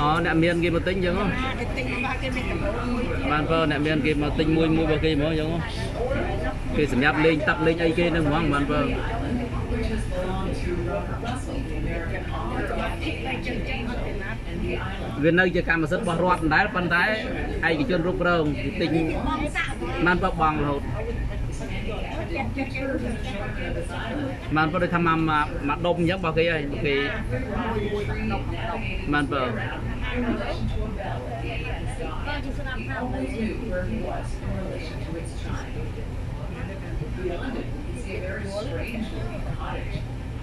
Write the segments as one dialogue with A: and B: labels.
A: អូអ្នកមានគេមកទិញអញ្ចឹងហ៎
B: គេទិញបាទគេមានកម្រិតមួយទៀត
A: បានបើអ្នកមានគេមកទិញមួយមួយរបស់គេហ្មងអញ្ចឹងហ៎គេសម្រាប់លេងទឹកលេងអីគេហ្នឹងហ្មងបានបើ វានៅជាកម្មសិទ្ធិរបស់រដ្ឋដដែលប៉ុន្តែឯកជនរុករងគេទិញបានបើបងរហូតបានបើដូចថាមកមកមកដុំអញ្ចឹងរបស់គេហើយគេបានបើស្ដាប់បានបើយកបានបើ
B: នឹងមកថាពួកយើងនៅតែកឯងគាត់នឹងជាប់វាយកឲ្យនៅតែមិនស្រួលយើង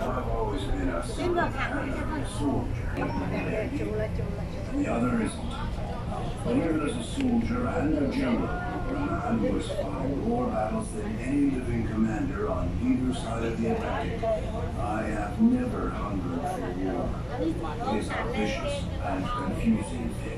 C: I've always been a soldier. The other isn't. Here there's a soldier and a general, who has fought more battles than any living commander on either side of the Atlantic. I have never hungered for war. It is a vicious and confusing thing.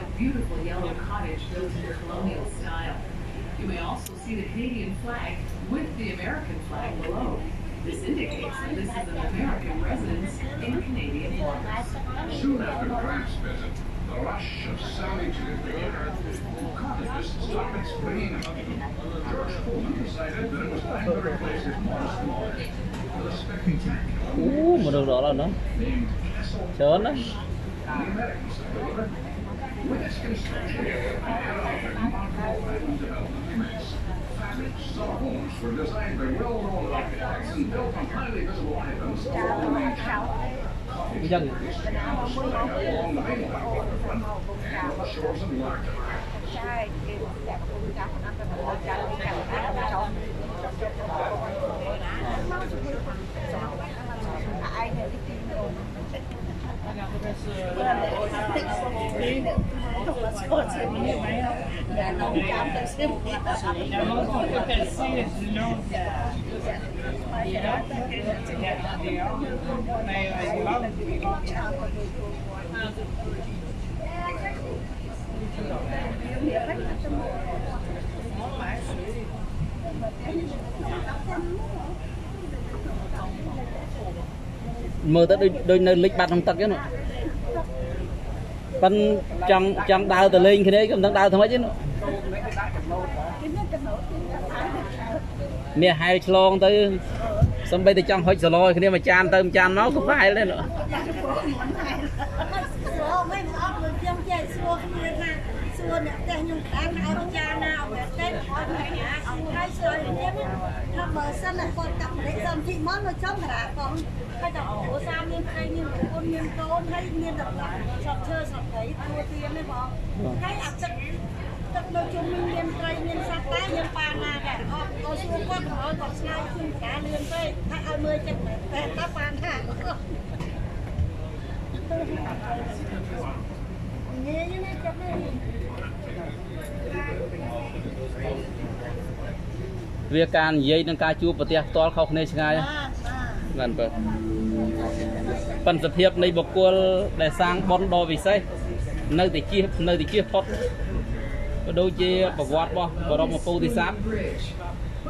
D: a beautiful yellow cottage built in colonial style. You may also see the Canadian flag with the American flag below. This indicates that this is an American residence in Canadian waters.
C: Soon after Grant's visit, the rush of Sally in the area caused the started springing up. George Fulton decided that it was time to replace his modest lodge
A: Ooh,
C: named Castle. John. nó. With its construction, fabrics or homes were designed by well-known architects and built from highly visible
B: items for all nature. dân
A: mơ tới đôi nơi lịch bát trong tật chứ nữa. បាត់ក្នុងទឹកចឹងណាប៉ិនចង់ចង់ដើរទៅលេងគ្នាក៏មិនដឹងដើរធ្វើម៉េចទេណានេះហែលឆ្លងទៅសំបីតែចង់ហុចសឡឲ្យគ្នាមួយចានទៅមួយចានមកក៏ប្រហែលដែរណា
B: ស្រួលមិនអត់មិនខ្ញុំចេះស្រួលគ្នាថាស្រួលអ្នកផ្ទះខ្ញុំក្តារឲ្យពិចារណាឲ្យតែតែឲ្យតែណាឲ្យស្អីនេះថាបើសិនតែគាត់កាប់ម្លេចសំជីមកនៅចំតារាកងហើយ តែគ្រួសារមានប្តីមានប្រពន្ធមានកូនហើយមានតែស្រុកឈើស្រុកព្រៃគួរទៀនទេបងហើយអាទឹកទឹកនៅជុំវិញមានត្រីមានសត្វតែយើងប៉ាណាដែរអត់ឲ្យសួរគាត់ឲ្យគាត់ឆ្ងាយជុំតាលឿនពេកហើយឲ្យមើលចិត្តតែតែប៉ាណាងាយណាស់ចាប់នេះ
A: វាការនិយាយនិងការជួបប្រទះផ្ទាល់ខុសគ្នាឆ្ងាយ
B: បាទ បាទ
A: បានបើប៉ុន្តែសភាពនៃបុគ្គលដែលសាងបុណ្យដ៏វិសេសនៅតែជៀសនៅតែជៀសផុតក៏ដូចជាប្រវត្តិរបស់បរមពុទ្ធិសត្វ
D: Bridge.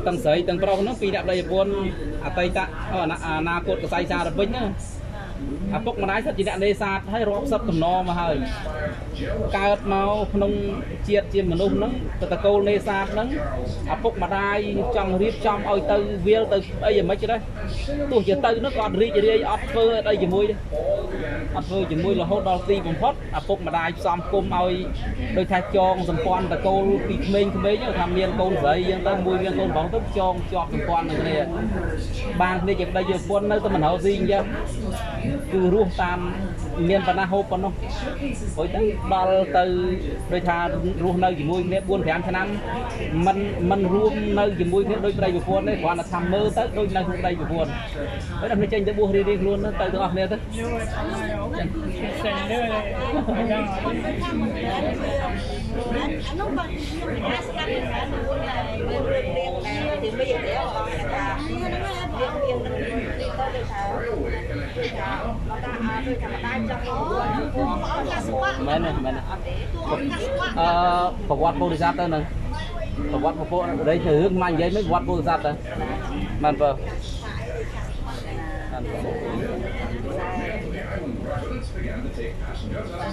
A: ទាំងស្រីទាំងប្រុសហ្នឹងពីអ្នកប្តីប្រពន្ធអតីតអនាអនាគតកសៃសារវិញហ្នឹង ឪពុកម្ដាយសិតជាអ្នកនេសាទហើយរាប់សិបតំណមកហើយកើតមកក្នុងជាតិជាមនុស្សហ្នឹងទៅតកូលនេសាទហ្នឹងឪពុកម្ដាយចង់រៀបចំឲ្យទៅវាលទៅអីយ៉ាងម៉េចដែរទោះជាទៅនោះក៏អត់រីករាយអត់ធ្វើអីជាមួយដែរ អត់ធ្វើជាមួយរហូតដល់ទីបំផុតឪពុកម្ដាយផ្សំគុំឲ្យដូចថាចងសម្ព័ន្ធតកូលពីក្មេងៗហ្នឹងថាមានកូនស្រីយើងទៅមួយមានកូនប្រុសទៅចងជាប់សម្ព័ន្ធនឹងគ្នាបានគ្នាជាប្តីជាប្រពន្ធនៅតែមិនហៅស៊ីអញ្ចឹងគឺរស់តាម មានបណ្ណាហូបប៉ុណ្ណោះហួយទៅដល់ទៅដូចថារស់នៅជាមួយគ្នា4 5ឆ្នាំមិនមិនរួមនៅជាមួយគ្នាដូចប្តីប្រពន្ធទេគ្រាន់តែថាមើលទៅដូចនៅក្នុងប្តីប្រពន្ធហើយដល់គ្នាចេញទៅបួសរៀងៗខ្លួនទៅទាំងអស់គ្នាទៅ
B: អានោះបើខ្ញុំអាស្កាត់តែមួយតែមានរឿងរៀងដែរទីមានដែរបងថាមានហ្នឹងរៀងរៀង ទៅទៅថាថាអត់ដូចធម្មតាចង់អូអូអត់កាសវៈ
A: មែនទេមែនទេ
B: អត់ទេទូអត់កាសវៈ
A: អឺប្រវត្តិពុទ្ធិស័ព្ទទៅនឹងប្រវត្តិពពុទ្ធរៃរឿងមកនិយាយមិនប្រវត្តិពុទ្ធិស័ព្ទទៅបានបើបានបើ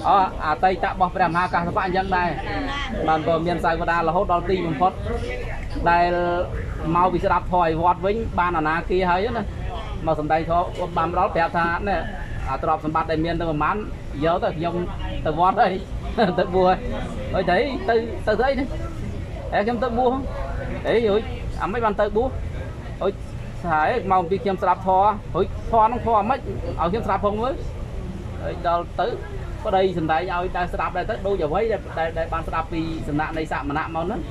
A: អអតីតរបស់ព្រះមហាកាសបៈអញ្ចឹងដែរបានបើមានសាវតារហូតដល់ទីបំផុតដែលមកវិស្ដាប់ធម៌ឲ្យវត្តវិញបានអនាគាហើយណា មកសំដែងធម៌បានដល់ប្រាប់ថានេះអាទ្រព្យសម្បត្តិដែលមានទៅប្រហែលយកទៅខ្ញុំទៅវត្តហើយទៅបួសហើយទៅទៅទៅស្អីនេះហើយខ្ញុំទៅបួសអីហួយអាមិនបានទៅបួសហួយហើយមកពីខ្ញុំស្ដាប់ធម៌ហួយធម៌ហ្នឹងធម៌អាមិនឲ្យខ្ញុំស្ដាប់ផងមើលហើយដល់ទៅ ប្តីសំដែងឲ្យតែស្ដាប់ដែរទៅដូចអ្វីដែលដែលបានស្ដាប់ពីសំណាក់នៃសមណៈមកហ្នឹង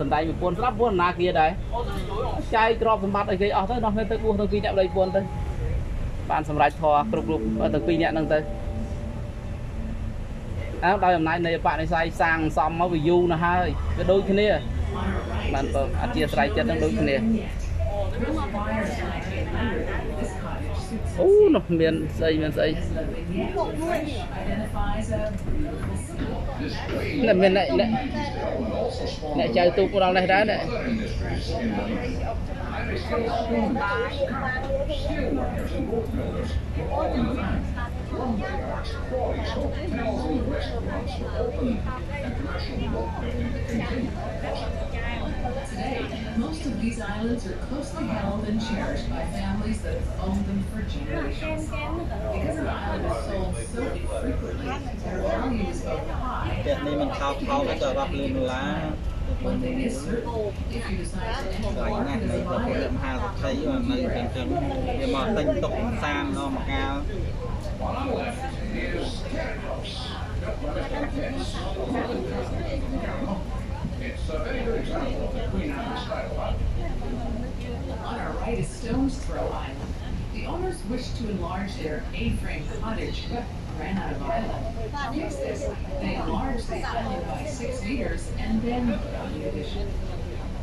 A: សំដែងប្រពន្ធស្ដាប់ពួកណាគាដែរចែកទ្រព្យសម្បត្តិឲ្យគេអស់ទៅនោះទៅបួសទាំងពីរអ្នកប្តីប្រពន្ធទៅបានសម្រេចធម៌គ្រប់គ្រប់ទាំងពីរអ្នកហ្នឹងទៅអើដោយអំណាចនៃបនិស័យសាងសំមកវាយូរណាស់ហើយវាដូចគ្នាបានបើអធិស្ឋានចិត្តនឹងដូចគ្នា អូនោះមានស្អីមានស្អី
D: living in identifies a beautiful
A: នេះមានអ្នកអ្នកអ្នកចៅទូកដល់នេះដែរនេះ
D: Today, most of these islands are closely held and cherished by families that have owned them for generations. Because an island is sold so infrequently, their value is both high
E: ផ្ទះនេះមិនថោកថោកទៅរាប់លានដុល្លារ
D: One thing is certain, if you decide to enter
E: ខ្លា
D: the
E: ចណាស់
D: market
E: នៃ
D: as a
E: ព្រះពុទ្ធ
D: buyer,
E: មហាសទ្ធិ
D: quite a stone's throw island. The owners wished to enlarge their A-frame cottage, but ran out of island. To fix this, they enlarged the island by six meters and then built an addition.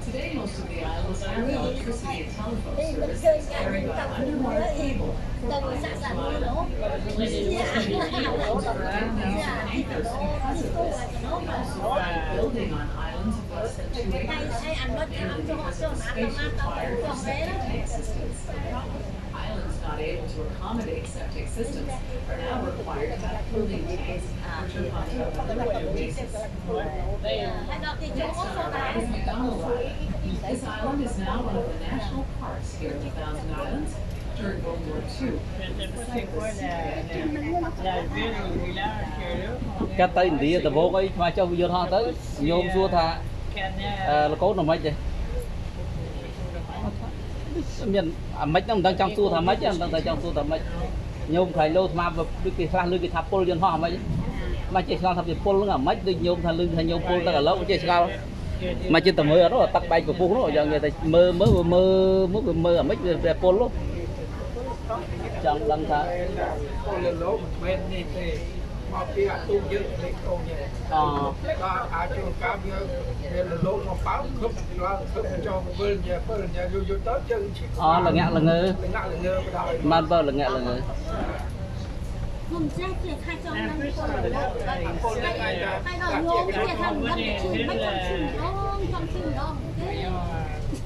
D: Today, most of the islands have electricity and telephone service carried by underwater cable for to
B: island.
D: Related because of this. They also building on Islands not able to accommodate septic systems are now required to have cooling tanks, which are on a regular basis. This island is now one of the national parks here in the Thousand Islands.
A: Cách tới India, tao vô cái mà cho vô thọ tới, nhôm xua thà យន្តហោះទៅញោមសួរថាអឺលកូនអាម៉េចទេមានអាម៉េចហ្នឹងមិនដឹងចង់សួរថាម៉េចទេមិនដឹងតែចង់សួរថាម៉េចញោមខ្លាញ់លោស្មាដូចគេខ្លះលើគេថាពុលយន្តហោះអាម៉េចមកចេះឆ្ងល់ថាវាពុលហ្នឹងអាម៉េចដូចញោមថាលឺថាញោមពុលទឹកឥឡូវចេះឆ្ងល់មកចិត្តតែមើលអត់ទឹកបែកពពុះនោះយ៉ាងនិយាយតែមើលមើលមើលមុខវាមើលអាម៉េចវាពុលនោះចង់ដឹងថា
F: ពលលោកមិនមែននេះទេ មកពីអាទូយើងលេខកូននេះ
A: អ
F: ដល់អាចជួនកាលវាវាលលោកមកប៉ោគប់ឡើងគប់ចោលវិលញ៉ាពលញ៉ាយូរយូរទៅយើងឈិះ
A: អល្ងាក់ល្ងើ
F: ល្ងាក់ល្ងើបដ ாய்
A: បានបើល្ងាក់ល្ងើ
B: ខ្ញុំចេះជាខាចង់នឹងពលរដ្ឋ
F: ពលនឹងអាចថា
B: ហើយដល់ញោមជាថាមិនដឹងឈឺមិនចង់ឈឺដងចង់ឈឺដងទេ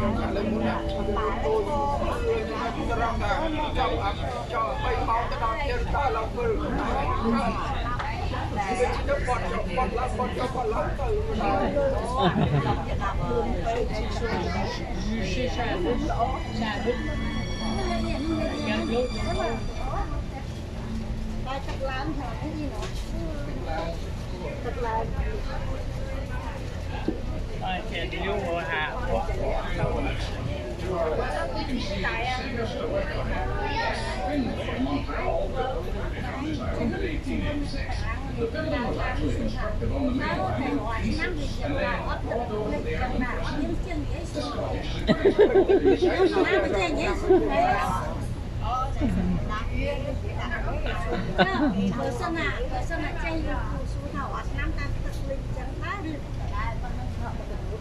B: អត់តែពលទេ
F: វាអានេះធំយ៉ាអីនេះដូចយ៉ាទូទូមកស្ទុំទៅអត់កណាវិលវិលយើង
A: ច្រើនបើ
F: រួរួរួដាក់ពួតតិចទៅឲ្យ ខ្ញុំឥឡូវមុនណាទូត្រង់ថាចាប់អត់ចោល3ម៉ោងទៅដល់ទៀតតើឡើងវិលវាទៅបត់ចុះបត់ឡើងបត់ចុះបត់ឡើងទៅ
B: តែទឹកឡើងច្រើននេះ I can you will have.
C: The building was actually constructed on the
B: main line of East, and they brought over the Irish The Scottish. Person à, person à chơi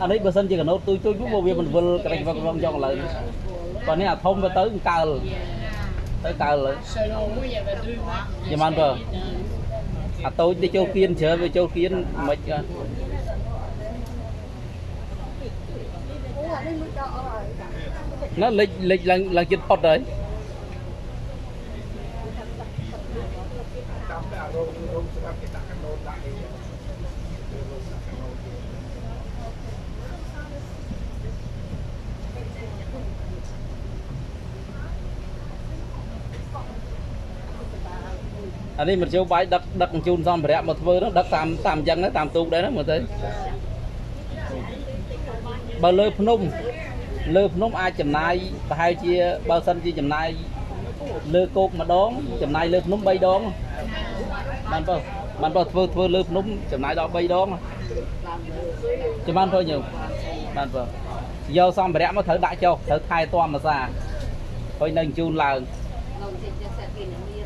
E: អូទឹក
F: យើងលោទៅទៅអាកន្លែងចូលទៅអាកន្លែងចូលច្រើនបាត់វិញមកមកមកមកវិលចុះវិលឡើងបាទអញ្ចឹងទៅវាអត់មានទេបើ
A: អានេះបើសិនជាកណូតទូចទូចមកវាមិនវិលក្រេះវឹកវឹងចង់ឥឡូវបើនេះអាធំវាទៅកើលទៅកើលលើយមិនបើអាតូចទៅចូលគៀនច្រើនវាចូលគៀនមិនខ្មិច
B: Ủa, đây mới đỏ rồi.
A: ណាលេចលេចឡើងឡើងចិត្តផុតហើយ
F: តាមតែរោងរោងសម្រាប់គេដាក់កណូតដាក់អី
A: អានេះមធ្យោបាយដឹកដឹកជញ្ជូនសម្ភារៈមកធ្វើនោះដឹកតាមតាមយ៉ាងតាមទូកដែរណាមើលទៅបើលើភ្នំលើភ្នំអាចចំណាយប្រហែលជាបើសិនជាចំណាយលើគោកម្ដងចំណាយលើភ្នំ3ដងបានបើបានបើធ្វើធ្វើលើភ្នំចំណាយដល់3ដងចាំបានបើញោមបានបើយកសម្ភារៈមកត្រូវដាក់ចុះត្រូវថែទាំអាសាហើយនៅជូនឡើងនៅជា7000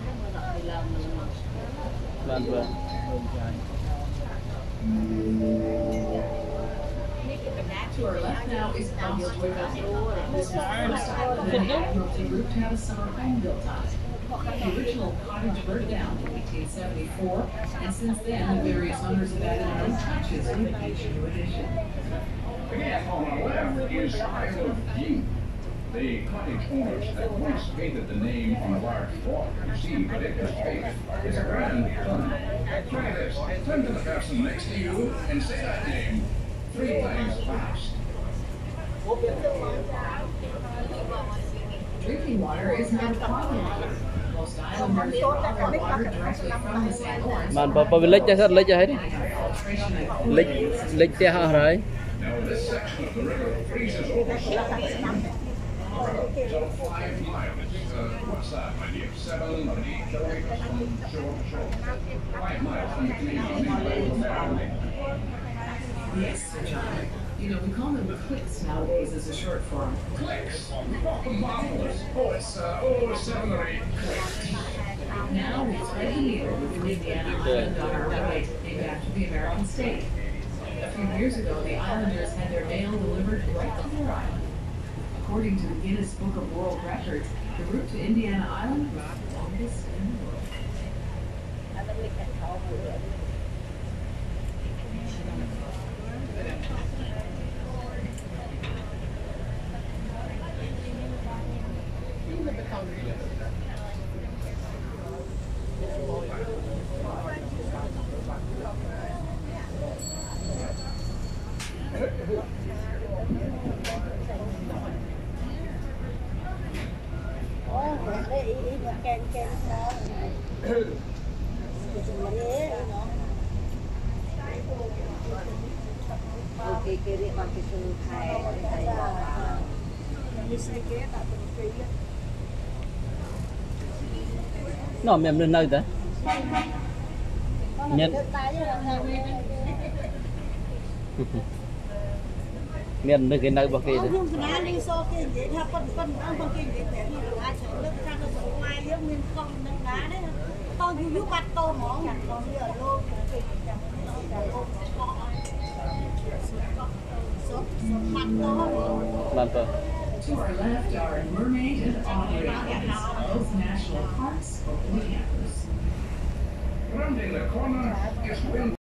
D: To our left now is the first summer home built. The original cottage burned down in 1874, and since then, the various owners have added their own touches to the new addition.
C: The cottage owners that once painted the name on a large wall you see Rebecca's face is a grand pun. Try this. Turn to the person next to you and say that name three times fast.
D: Drinking water is not a problem.
A: Man, Papa,
D: will let
A: you have let you have Let let you have right.
C: Now this section of the river freezes over.
D: Yes, Sir John. You know, we call them clicks nowadays as a short form.
C: Clicks. Marvelous. Oh, it's uh, oh, seven or eight clicks.
D: Now we thread the needle with Indiana Island on our way named after the American state. A few years ago, the islanders had their mail delivered right to their island. According to the Guinness Book of World Records, the route to Indiana Island was the longest in the world.
B: nó
A: mềm lên nơi
B: đấy
A: nhân
B: miền nơi cái nơi bọc kia đấy con yu yu bắt tô mỏ ngàn con đi ở lô của kỳ
A: chẳng Mantel. Mantel.
D: To our left are Mermaid and Aubrey, both national parks, open campus.
C: Rounding the corner is Will.